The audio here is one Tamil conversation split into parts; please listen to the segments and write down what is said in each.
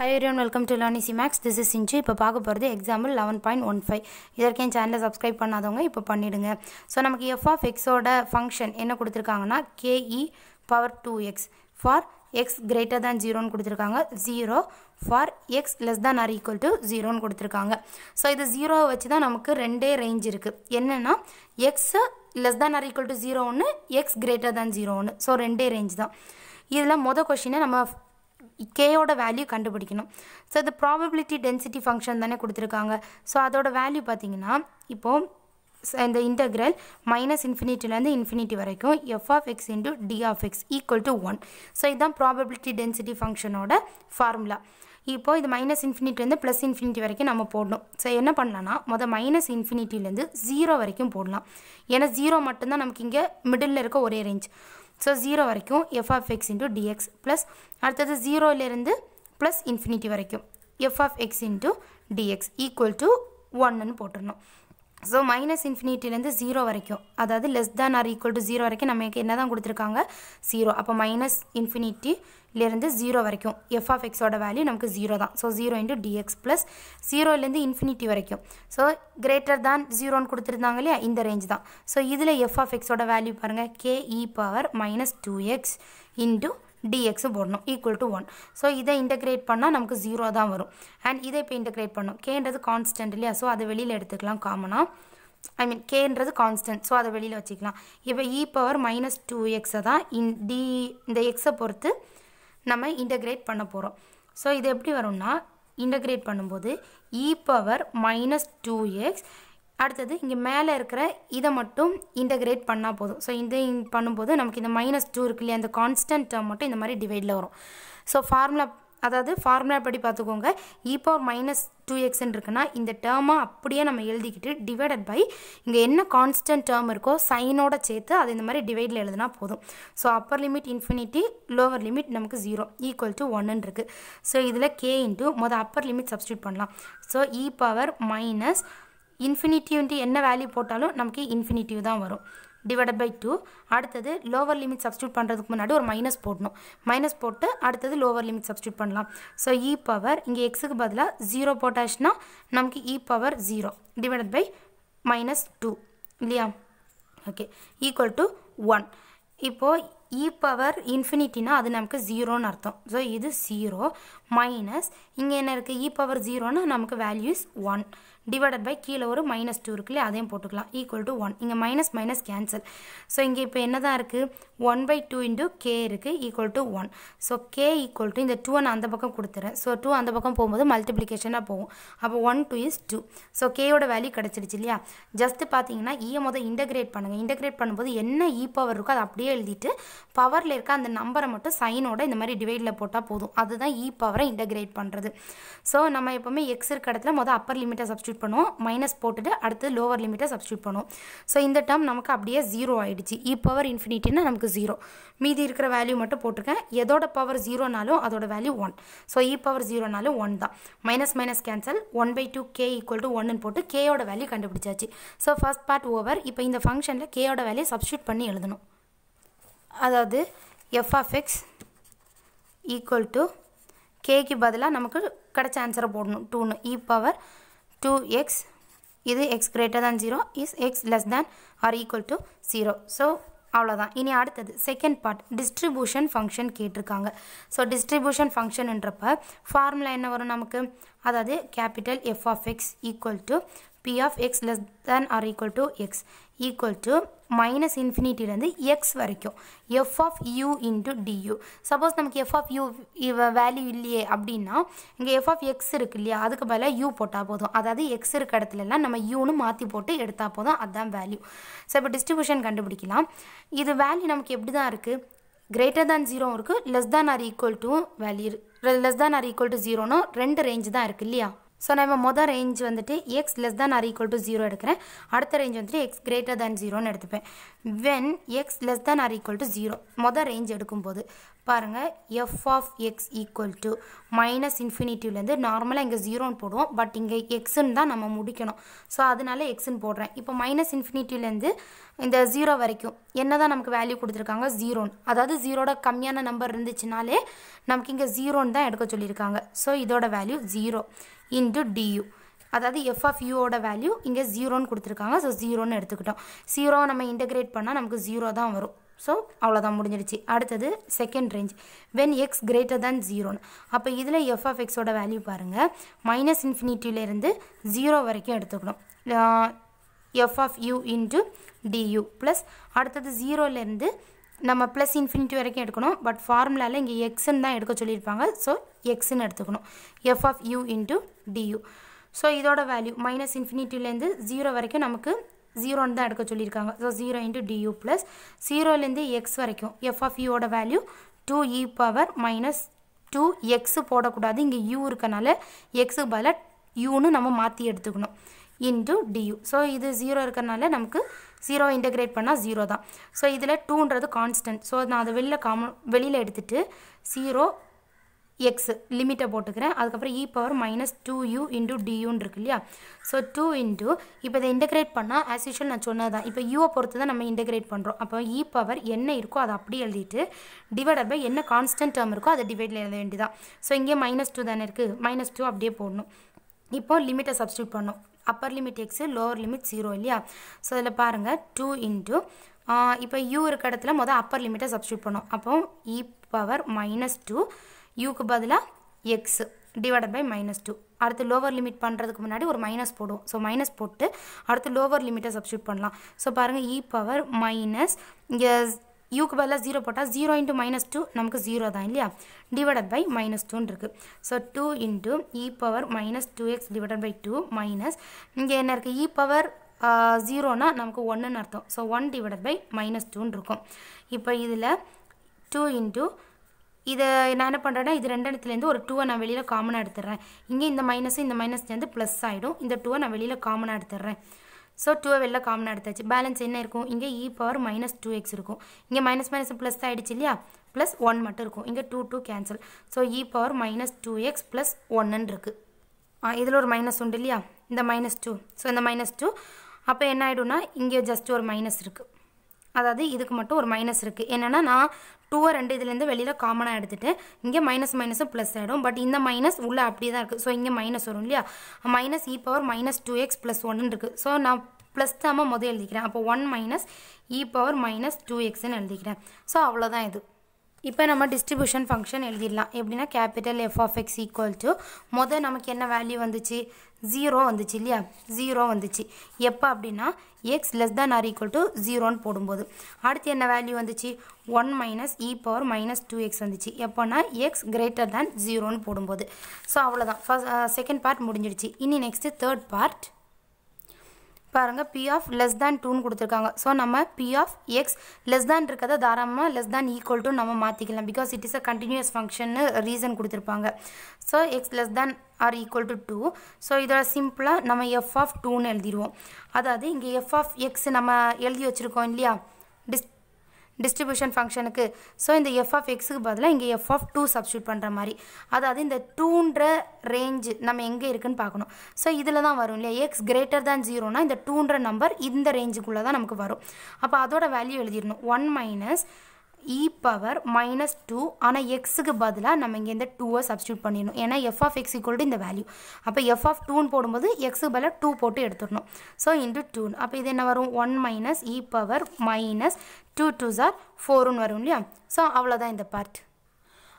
Hi everyone welcome to Learnie C Maths this is inch இப்போ பார்க்க போகிறது example eleven point one five இதற்கு என் சேனலை சப்ஸ்கிரைப் பண்ணாதவங்க இப்போ பண்ணிவிடுங்க ஸோ நமக்கு எஃப் ஆஃப் எக்ஸோட ஃபங்க்ஷன் என்ன கொடுத்துருக்காங்கன்னா K E power e two x for x greater than ஜீரோன்னு கொடுத்துருக்காங்க. Zero for x less than or equal to ஜீரோன்னு கொடுத்துருக்காங்க. ஸோ இது ஜீரோவை வச்சு தான் நமக்கு ரெண்டே ரேஞ்ச் இருக்குது என்னென்னா X less than or equal to zero ஒன்று எக்ஸ் கிரேட்டர் தேன் ஜீரோ ஒன்று ஸோ ரெண்டே ரேஞ்ச் தான். இதில் மொதல் கொஷினை நம்ம கேயோட வேல்யூ கண்டுபிடிக்கணும். ஸோ இது ப்ராபபிலிட்டி டென்சிட்டி ஃபங்க்ஷன் தானே கொடுத்துருக்காங்க. ஸோ அதோட வேல்யூ பார்த்தீங்கன்னா இப்போது இந்த இன்டெக்ரல் மைனஸ் இன்ஃபினிட்டிலேருந்து இன்ஃபினிட்டி வரைக்கும் f of x into d of x equal to one so இதுதான் ப்ராபபிலிட்டி டென்சிட்டி ஃபங்க்ஷனோட ஃபார்முலா இப்போ இது மைனஸ் இன்ஃபினிட்டிலேருந்து ப்ளஸ் இன்ஃபினிட்டி வரைக்கும் நம்ம போடணும். ஸோ என்ன பண்ணலான்னா மொதல் மைனஸ் இன்ஃபினிட்டிலேருந்து ஜீரோ வரைக்கும் போடலாம். ஏன்னா ஜீரோ மட்டும்தான் நமக்கு இங்கே மிடில் இருக்க ஒரே ரேஞ்ச் ஸோ ஜீரோ வரைக்கும் F of X into D X plus அடுத்தது ஜீரோலேருந்து ப்ளஸ் இன்ஃபினிட்டி வரைக்கும் F of X into D X equal to ஒன்னுன்னு போட்டுடணும். ஸோ மைனஸ் இன்ஃபினிட்டிலேருந்து ஜீரோ வரைக்கும். அதாவது less than or equal to zero வரைக்கும் நமக்கு என்ன தான் கொடுத்துருக்காங்க? ஜீரோ அப்போ மைனஸ் இன்ஃபினிட்டிலேருந்து ஜீரோ வரைக்கும். எஃப் ஆஃப் எக்ஸோட வேல்யூ நமக்கு ஜீரோ தான். So zero into dx plus ஜீரோலேருந்து இன்ஃபினிட்டி வரைக்கும். ஸோ கிரேட்டர் தான் ஜீரோன்னு கொடுத்துருந்தாங்க இல்லையா? இந்த ரேஞ்ச் தான். ஸோ இதில் எஃப் ஆஃப் எக்ஸோட வேல்யூ பாருங்கள் K E power minus two x into dx போடணும் ஈக்குவல் டு ஒன் ஸோ இதை இன்டகிரேட் பண்ணால் நமக்கு ஜீரோ தான் வரும். அண்ட் இதை இப்போ இன்டகிரேட் பண்ணும். கேன்றது கான்ஸ்டன்ட் இல்லையா? ஸோ அதை வெளியில் எடுத்துக்கலாம் காமனாக ஐ மீன் கேன்றது கான்ஸ்டன்ட் ஸோ அதை வெளியில் வச்சுக்கலாம். இப்போ இ பவர் மைனஸ் டூ எக்ஸை தான் இன் டி இந்த எக்ஸை பொறுத்து நம்ம இன்டகிரேட் பண்ண போகிறோம் ஸோ இது எப்படி வரும்னா இன்டகிரேட் பண்ணும்போது e power minus two x அடுத்தது இங்கே மேலே இருக்கிற இதை மட்டும் இன்டகிரேட் பண்ணால் போதும். ஸோ இந்த பண்ணும்போது நமக்கு இந்த மைனஸ் டூ இருக்கு இல்லையா அந்த கான்ஸ்டன்ட் டேர்ம் மட்டும் இந்த மாதிரி டிவைடில் வரும். ஸோ ஃபார்முலா அதாவது ஃபார்முலா படி பார்த்துக்கோங்க. இ பவர் மைனஸ் டூ எக்ஸ்ன்னு இருக்குன்னா இந்த டேர்மை அப்படியே நம்ம எழுதிக்கிட்டு டிவைடட் பை இங்கே என்ன கான்ஸ்டன்ட் டேர்ம் இருக்கோ சைனோட சேர்த்து அது இந்த மாதிரி டிவைடில் எழுதுனா போதும். So upper limit infinity lower limit நமக்கு ஜீரோ ஈக்குவல் டு ஒன்னு இருக்குது ஸோ இதில் கே இன்ட்டு மொதல் அப்பர் லிமிட் சப்ஸ்டியூட் பண்ணலாம். ஸோ இ பவர் மைனஸ் இன்ஃபினிட்டிவ்ன்ட்டு என்ன வேல்யூ போட்டாலும் நமக்கு இன்ஃபினிட்டிவ் தான் வரும். டிவைடட் பை டூ அடுத்தது லோவர் லிமிட் சப்ஸ்டியூட் பண்ணுறதுக்கு முன்னாடி ஒரு மைனஸ் போடணும். மைனஸ் போட்டு அடுத்தது லோவர் லிமிட் சப்ஸ்டியூட் பண்ணலாம். ஸோ இ e பவர் இங்கே எக்ஸுக்கு பதிலாக ஜீரோ போட்டாச்சுன்னா நமக்கு e power zero divided by minus two இல்லையா? ஓகே ஈக்குவல் டு ஒன் இப்போது இ பவர் இன்ஃபினிட்டினா அது நமக்கு ஜீரோன்னு அர்த்தம். ஸோ இது ஜீரோ மைனஸ் இங்கே என்ன இருக்குது இ e பவர் ஜீரோனா நமக்கு வேல்யூஸ் ஒன் டிவைடட் பை கீழே ஒரு மைனஸ் டூ இருக்குல்ல அதையும் போட்டுக்கலாம். ஈக்குவல் டு ஒன் இங்கே மைனஸ் மைனஸ் கேன்சல் ஸோ இங்கே இப்போ என்ன தான் இருக்குது one by two into k இருக்குது equal to one so k equal to இந்த டூ நான் அந்த பக்கம் கொடுத்துறேன். ஸோ டூ அந்த பக்கம் போகும்போது மல்டிப்ளிகேஷனாக போகும். அப்போ one two is two so கேயோட value கிடச்சிடுச்சு இல்லையா? ஜஸ்ட் பார்த்தீங்கன்னா இயை e முதல் இன்டகிரேட் பண்ணுங்கள் இன்டகிரேட் பண்ணும்போது என்ன e இ பவர் இருக்கோ அதை அப்படியே எழுதிட்டு பவரில் இருக்க அந்த நம்பரை மட்டும் சைனோட இந்த மாதிரி டிவைடில் போட்டால் போதும். அதுதான் இ பவரை இன்டகிரேட் பண்ணுறது ஸோ நம்ம எப்போவுமே எக்ஸ் இருக்க இடத்துல மொதல் அப்பர் லிமிட்டை சப்ஸ்டியூட் பண்ணுவோம். மைனஸ் போட்டுட்டு அடுத்து லோவர் லிமிட்டை சப்ஸ்டியூட் பண்ணுவோம். ஸோ இந்த டேர்ம் நமக்கு அப்படியே ஜீரோ ஆகிடுச்சு இ பவர் இன்ஃபினிட்டினா நமக்கு ஜீரோ மீதி இருக்கிற வேல்யூ மட்டும் போட்டிருக்கேன். எதோட பவர் ஜீரோனாலும் அதோட value one so E power ஜீரோனாலும் one தான். Minus minus cancel one by two K equal to ஒன்னு போட்டு கேயோட வேல்யூ கண்டுபிடிச்சாச்சு. ஸோ ஃபஸ்ட் பார்ட் ஓவர் இப்போ இந்த ஃபங்க்ஷனில் கேயோட வேல்யூ சப்ஸ்டியூட் பண்ணி எழுதணும். அதாவது f of x equal to கேக்கு பதிலாக நமக்கு கிடச்ச ஆன்சரை போடணும். டூன்னு இ பவர் டூ எக்ஸ் இது x greater than zero is x less than or equal to zero so அவ்வளோதான் இனி அடுத்தது செகண்ட் பார்ட் டிஸ்ட்ரிபியூஷன் ஃபங்க்ஷன் கேட்டிருக்காங்க. ஸோ டிஸ்ட்ரிபியூஷன் ஃபங்க்ஷன்ன்றப்ப ஃபார்முலா என்ன வரும் நமக்கு? அதாவது capital F of X equal to P of X less than or equal to X equal to minus இன்ஃபினிட்டிலேருந்து X வரைக்கும். F of u into d u suppose நமக்கு எஃப் ஆஃப் யூ இவ வேல்யூ இல்லையே அப்படின்னா இங்கே எஃப் ஆஃப் எக்ஸ் இருக்கு இல்லையா? அதுக்கு பதிலாக யூ போட்டால் போதும். அதாவது எக்ஸ் இருக்க இடத்துலலாம் நம்ம யூன்னு மாற்றி போட்டு எடுத்தால் போதும். அதுதான் வேல்யூ ஸோ இப்போ டிஸ்ட்ரிபியூஷன் கண்டுபிடிக்கலாம். இது வேல்யூ நமக்கு எப்படி தான் இருக்குது கிரேட்டர் தேன் ஜீரோ இருக்குது less than or equal to value less than or equal to ஜீரோனும் ரெண்டு ரேஞ்சு தான் இருக்குது இல்லையா? ஸோ நம்ம மொதல் ரேஞ்ச் வந்துட்டு x less than or equal to zero எடுக்கிறேன். அடுத்த ரேஞ்ச் வந்துட்டு எக்ஸ் கிரேட்டர் தேன் ஜீரோன்னு எடுத்துப்பேன். When x less than or equal to zero மொதல் ரேஞ்ச் எடுக்கும்போது பாருங்கள் f of x equal to minus இன்ஃபினிட்டிவ்லேருந்து நார்மலாக இங்கே ஜீரோன்னு போடுவோம். பட் இங்கே எக்ஸுன்னு தான் நம்ம முடிக்கணும். ஸோ அதனால எக்ஸுன்னு போடுறேன். இப்போ மைனஸ் இன்ஃபினிட்டிவ்லேருந்து இந்த ஜீரோ வரைக்கும் என்ன தான் நமக்கு வேல்யூ கொடுத்துருக்காங்க? ஜீரோன்னு அதாவது ஜீரோட கம்மியான நம்பர் இருந்துச்சுனாலே நமக்கு இங்கே ஜீரோன்னு தான் எடுக்க சொல்லியிருக்காங்க. ஸோ இதோட value zero into d u அதாவது எஃப் ஆஃப் யூவோட வேல்யூ இங்கே ஜீரோன்னு கொடுத்துருக்காங்க. ஸோ ஜீரோன்னு எடுத்துக்கிட்டோம். ஜீரோ நம்ம இன்டெகிரேட் பண்ணால் நமக்கு ஜீரோ தான் வரும். ஸோ அவ்வளோதான் முடிஞ்சிடுச்சு. அடுத்தது second range when x greater than ஜீரோன்னு அப்போ இதில் எஃப் ஆஃப் எக்ஸோட வேல்யூ பாருங்கள் மைனஸ் இன்ஃபினிட்டியிலேருந்து ஜீரோ வரைக்கும் எடுத்துக்கணும். F of u into d u plus அடுத்தது ஜீரோலேருந்து நம்ம ப்ளஸ் இன்ஃபினிட்டி வரைக்கும் எடுக்கணும். பட் ஃபார்முலாவில் இங்கே எக்ஸ்ன்னு தான் எடுக்க சொல்லியிருப்பாங்க. ஸோ எக்ஸ்ன்னு எடுத்துக்கணும். F of u into d u so இதோட வேல்யூ மைனஸ் இன்ஃபினிட்டிலேருந்து ஜீரோ வரைக்கும் நமக்கு ஜீரோன்னு தான் எடுக்க சொல்லியிருக்காங்க. So zero into d u plus ஜீரோலேருந்து எக்ஸ் வரைக்கும். F of யூவோட value two e power minus two x போடக்கூடாது. இங்கே யூ இருக்கனால எக்ஸுக்கு பதிலாக யூன்னு நம்ம மாற்றி எடுத்துக்கணும். இன்ட்டு டியூ ஸோ இது ஜீரோ இருக்கிறனால நமக்கு ஜீரோ இன்டகிரேட் பண்ணால் ஜீரோ தான். ஸோ இதில் டூன்றது கான்ஸ்டன்ட் ஸோ நான் அதை வெளியில் காம வெளியில் எடுத்துகிட்டு ஜீரோ எக்ஸ் லிமிட்டை போட்டுக்கிறேன். அதுக்கப்புறம் e power minus two u into டியூன்னு இருக்கு இல்லையா? ஸோ டூ இன்டூ இப்போ இதை இன்டகிரேட் பண்ணால் ஆஸ் யூஷுவல் நான் சொன்னது தான். இப்போ யூவை பொறுத்து தான் நம்ம இன்டகிரேட் பண்ணுறோம் அப்போ இ e பவர் என்ன இருக்கோ அதை அப்படியே எழுதிட்டு டிவைடட் பை என்ன கான்ஸ்டன்ட் டேர்ம் இருக்கோ அதை டிவைடில் எழுத வேண்டியதான் ஸோ இங்கே மைனஸ் டூ தானே இருக்குது மைனஸ் டூ அப்படியே போடணும். இப்போது லிமிட்டை சப்ஸ்டியூட் பண்ணோம். Upper limit x lower limit zero இல்லையா? ஸோ இதில் பாருங்கள் டூ இன்ட்டு இப்போ யூ இருக்க இடத்துல மொதல் அப்பர் லிமிட்டை சப்ஸ்டியூட் பண்ணோம். அப்போ இ பவர் மைனஸ் டூ யூக்கு பதிலாக x divided by minus two அடுத்து லோவர் லிமிட் பண்ணுறதுக்கு முன்னாடி ஒரு மைனஸ் போடுவோம். ஸோ மைனஸ் போட்டு அடுத்து லோவர் லிமிட்டை சப்ஸ்டியூட் பண்ணலாம். ஸோ பாருங்கள் இ e பவர் மைனஸ் இங்கே யூக்கு பதிலாக ஜீரோ போட்டால் ஜீரோ இன்ட்டு மைனஸ் டூ நமக்கு ஜீரோ தான் இல்லையா? டிவைடட் பை மைனஸ் டூன்னு இருக்குது so two into e power minus two x divided by two minus இங்கே என்ன இருக்குது இ e பவர் ஜீரோனா நமக்கு ஒன்றுன்னு அர்த்தம். So one divided by minus டூன்னு இருக்கும். இப்போ இதில் டூ இன்ட்டு இதை நான் என்ன பண்ணுறேன்னா இது ரெண்டத்துலேருந்து ஒரு டூவை நான் வெளியில் காமனாக எடுத்துடுறேன். இங்கே இந்த மைனஸ் இந்த மைனஸ்லேருந்து ப்ளஸ் ஆகிடும் இந்த டூவை நான் வெளியில் காமனாக எடுத்துடுறேன். ஸோ டூவை வெளில காமனாக எடுத்தாச்சு. பேலன்ஸ் என்ன இருக்கும்? இங்கே e power minus two x இருக்கும். இங்கே மைனஸ் மைனஸ் ப்ளஸ் ஆகிடுச்சு இல்லையா? ப்ளஸ் ஒன் மட்டும் இருக்கும். இங்கே two two cancel so e power minus two x plus ஒன்னுன்னு இருக்குது இதில் ஒரு மைனஸ் உண்டு இல்லையா? இந்த மைனஸ் டூ ஸோ இந்த மைனஸ் டூ அப்போ என்ன ஆகிடும்னா இங்கே ஜஸ்ட் ஒரு மைனஸ் இருக்குது அதாவது இதுக்கு மட்டும் ஒரு மைனஸ் இருக்குது என்னென்னா நான் டூவை ரெண்டு இதுலேருந்து வெளியில் காமனாக எடுத்துகிட்டு இங்கே மைனஸ் மைனஸும் ப்ளஸ் ஆகிடும் பட் இந்த மைனஸ் உள்ளே அப்படியே தான் இருக்குது ஸோ இங்கே மைனஸ் வரும் இல்லையா? Minus e power minus two x plus ஒன்னு இருக்குது ஸோ நான் ப்ளஸ் தாம முதல் எழுதிக்கிறேன். அப்போ one minus e power minus two எக்ஸ்ன்னு எழுதிக்கிறேன். ஸோ அவ்வளோதான் இது. இப்போ நம்ம டிஸ்ட்ரிபியூஷன் ஃபங்க்ஷன் எழுதிடலாம். எப்படின்னா capital f of x equal to மொதல் நமக்கு என்ன வேல்யூ வந்துச்சு? ஜீரோ வந்துச்சு இல்லையா? ஜீரோ வந்துச்சு. எப்போ அப்படின்னா x less than or equal to ஜீரோன்னு போடும்போது. அடுத்து என்ன வேல்யூ வந்துச்சு? One minus e power minus two x வந்துச்சு. எப்போனா எக்ஸ் கிரேட்டர் தேன் ஜீரோன்னு போடும்போது. ஸோ அவ்வளோதான் ஃபஸ்ட் செகண்ட் பார்ட் முடிஞ்சிடுச்சு. இனி நெக்ஸ்ட்டு தேர்ட் பார்ட் பாருங்கள் பி ஆஃப் லெஸ் தேன் டூன்னு கொடுத்துருக்காங்க. ஸோ நம்ம p of x less than இருக்கிறத தாராளமாக லெஸ் தேன் ஈக்குவல் டு நம்ம மாற்றிக்கலாம் because it is a continuous ஃபங்க்ஷன்னு ரீசன் கொடுத்துருப்பாங்க. So x less than or equal to two so இதோட சிம்பிளாக நம்ம எஃப் ஆஃப் டூன்னு எழுதிடுவோம். அதாவது இங்கே எஃப் ஆஃப் எக்ஸ் நம்ம எழுதி வச்சுருக்கோம் இல்லையா? டிஸ் டிஸ்ட்ரிபியூஷன் ஃபங்க்ஷனுக்கு ஸோ இந்த எஃப் ஆஃப் எக்ஸுக்கு பதிலாக இங்கே எஃப் ஆஃப் டூ சப்ஸ்டியூட் பண்ணுற மாதிரி. அதாவது இந்த டூன்ற ரேஞ்சு நம்ம எங்கே இருக்குதுன்னு பார்க்கணும். ஸோ இதில் தான் வரும் இல்லையா? எக்ஸ் கிரேட்டர் தான் ஜீரோனா இந்த டூன்ற நம்பர் இந்த ரேஞ்சுக்குள்ளே தான் நமக்கு வரும். அப்போ அதோட value எழுதிடணும். One minus E e power minus two ஆனால் எக்ஸுக்கு பதிலாக நம்ம இங்கே இந்த டூவை சப்ஸ்டியூட் பண்ணிடணும். ஏன்னா எஃப் ஆஃப் எக்ஸ் ஈக்குவல் இந்த வேல்யூ அப்போ எஃப் ஆஃப் டூன்னு போடும்போது எக்ஸுக்கு பதிலாக டூ போட்டு எடுத்துடணும். ஸோ இன்ட்டு டூன் அப்போ இது என்ன வரும்? One minus e power minus two two sir ஃபோருன்னு வரும் இல்லையா? ஸோ அவ்வளோதான் இந்த பார்ட்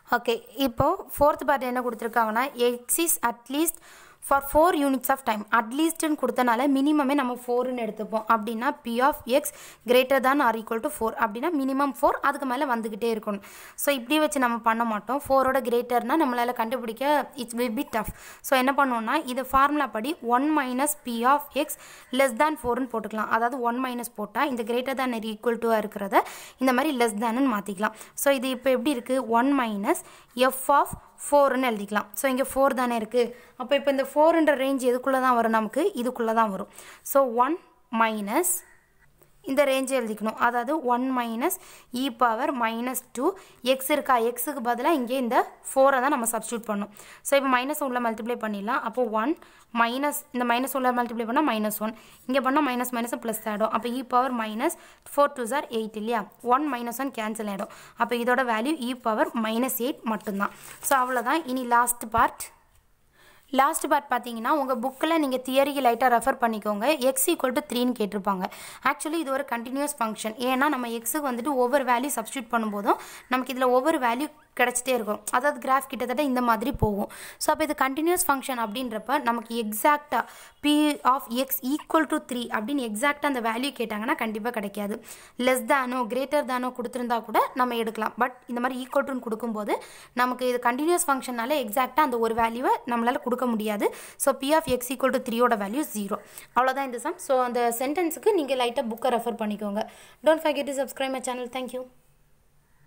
ஓகே இப்போது ஃபோர்த் பார்ட் என்ன கொடுத்துருக்காங்கன்னா x is at least for four units of time அட்லீஸ்ட்னு கொடுத்தனால மினிமமே நம்ம ஃபோர்னு எடுத்துப்போம். அப்படின்னா p of x greater than or equal to four அப்படின்னா மினிமம் ஃபோர் அதுக்கு மேலே வந்துக்கிட்டே இருக்கணும். ஸோ இப்படி வச்சு நம்ம பண்ண மாட்டோம். ஃபோரோட கிரேட்டர்னால் நம்மளால் கண்டுபிடிக்க it's will be tough so என்ன பண்ணுவோம்னா இது ஃபார்முலா படி one minus p of x less than ஃபோர்னு போட்டுக்கலாம். அதாவது ஒன் மைனஸ் போட்டால் இந்த கிரேட்டர் தேன் ஈக்குவல் டுவாக இருக்கிறத இந்த மாதிரி லெஸ் தேனுன்னு மாற்றிக்கலாம் ஸோ இது இப்போ எப்படி இருக்குது ஒன் மைனஸ் எஃப் ஆஃப் ஃபோர்னு எழுதிக்கலாம். ஸோ இங்கே ஃபோர் தானே இருக்குது அப்போ இப்போ இந்த ஃபோருன்ற ரேஞ்ச் எதுக்குள்ளே தான் வரும்? நமக்கு இதுக்குள்ளே தான் வரும். ஸோ ஒன் மைனஸ் இந்த ரேஞ்சை எழுதிக்கணும். அதாவது one minus e power minus two x இருக்கா? எக்ஸுக்கு பதிலாக இங்கே இந்த ஃபோரை தான் நம்ம சப்ஸ்டியூட் பண்ணணும். ஸோ இப்போ மைனஸ் உள்ள மல்டிப்ளை பண்ணிடலாம். அப்போ ஒன் மைனஸ் இந்த மைனஸ் உள்ள மல்டிப்ளை பண்ணால் மைனஸ் ஒன் இங்கே பண்ணால் மைனஸ் மைனஸ் ப்ளஸ் ஆகிடும் அப்போ e power minus four two sir eight இல்லையா? ஒன் மைனஸ் ஒன் கேன்சல் ஆகிடும் அப்போ இதோட value e power minus eight மட்டும்தான். ஸோ அவ்வளோதான் இனி லாஸ்ட் பார்ட் லாஸ்ட் பார்ட் பார்த்தீங்கன்னா உங்கள் புக்கில் நீங்கள் தியரிக்கு லைட்டாக ரெஃபர் பண்ணிக்கோங்க. எக்ஸ் ஈக்குவல் டு த்ரீன்னு கேட்டிருப்பாங்க. ஆக்சுவலி இது ஒரு கண்டினியூஸ் ஃபங்க்ஷன் ஏன்னா நம்ம எக்ஸுக்கு வந்துட்டு ஒவ்வொரு வேல்யூ சப்ஸ்டியூட் பண்ணும்போதும் நமக்கு இதில் ஒவ்வொரு வேல்யூ கிடச்சிட்டே இருக்கும். அதாவது கிராஃப் கிட்டத்தட்ட இந்த மாதிரி போகும். ஸோ அப்போ இது கண்டினியூஸ் ஃபங்க்ஷன் அப்படின்றப்ப நமக்கு எக்ஸாக்டாக p of x equal to three அப்படின்னு எக்ஸாக்டாக அந்த வேல்யூ கேட்டாங்கன்னா கண்டிப்பாக கிடைக்காது. லெஸ் தானோ கிரேட்டர் தானோ கொடுத்துருந்தா கூட நம்ம எடுக்கலாம். பட் இந்த மாதிரி ஈக்குவல் டுன்னு கொடுக்கும்போது நமக்கு இது கண்டினியூஸ் ஃபங்க்ஷனால எக்ஸாக்டாக அந்த ஒரு வேல்யூவை நம்மளால் கொடுக்க முடியாது. So p of x equal to த்ரீயோட வேல்யூ ஜீரோ அவ்வளோதான் இந்த சம் ஸோ அந்த சென்டென்ஸுக்கு நீங்கள் லைட்டாக புக்கை ரெஃபர் பண்ணிக்கோங்க. Don't forget to subscribe my channel thank you